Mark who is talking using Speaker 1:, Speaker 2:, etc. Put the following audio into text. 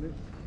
Speaker 1: 기